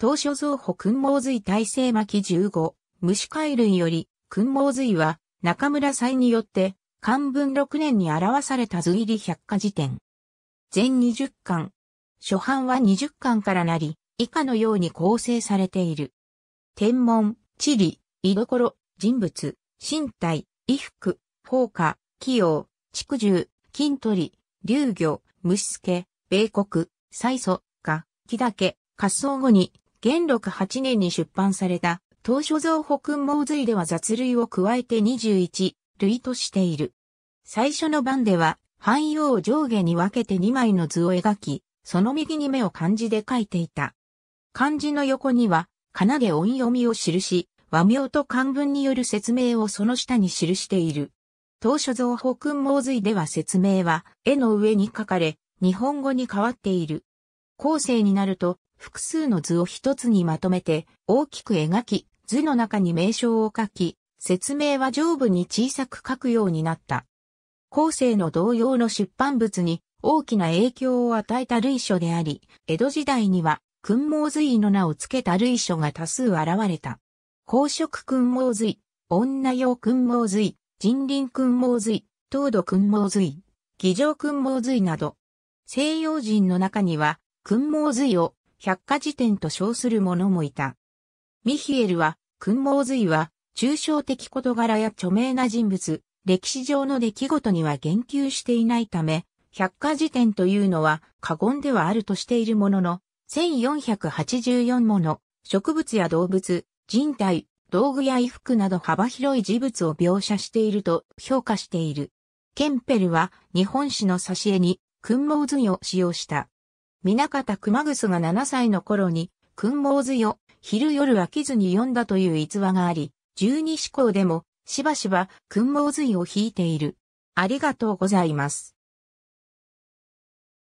当初造法訓毛髄体制巻15、虫貝類より、訓毛髄は、中村祭によって、漢文6年に表された図入り百科事典。全20巻。初版は20巻からなり、以下のように構成されている。天文、地理、居所、人物、身体、衣服、放火、器用、畜獣、筋取り、流魚、虫助、米国、祭祖、か、木岳、滑走後に、元禄8年に出版された、当初造北毛髄では雑類を加えて21類としている。最初の版では、汎用を上下に分けて2枚の図を描き、その右に目を漢字で書いていた。漢字の横には、仮名で音読みを記し、和名と漢文による説明をその下に記している。当初造北毛髄では説明は絵の上に書かれ、日本語に変わっている。後世になると、複数の図を一つにまとめて、大きく描き、図の中に名称を書き、説明は上部に小さく書くようになった。後世の同様の出版物に大きな影響を与えた類書であり、江戸時代には、訓毛髄の名を付けた類書が多数現れた。公職訓毛髄、女用訓毛髄、人林訓毛髄、東土訓毛髄、議場訓毛髄など、西洋人の中には、訓毛髄を百科事典と称する者もいた。ミヒエルは、訓毛髄は、抽象的事柄や著名な人物、歴史上の出来事には言及していないため、百科事典というのは過言ではあるとしているものの、1484もの植物や動物、人体、道具や衣服など幅広い事物を描写していると評価している。ケンペルは日本史の挿絵に訓毛図を使用した。南方熊楠が7歳の頃に訓毛図を昼夜飽きずに読んだという逸話があり、十二思考でもしばしば訓毛髄を引いている。ありがとうございます。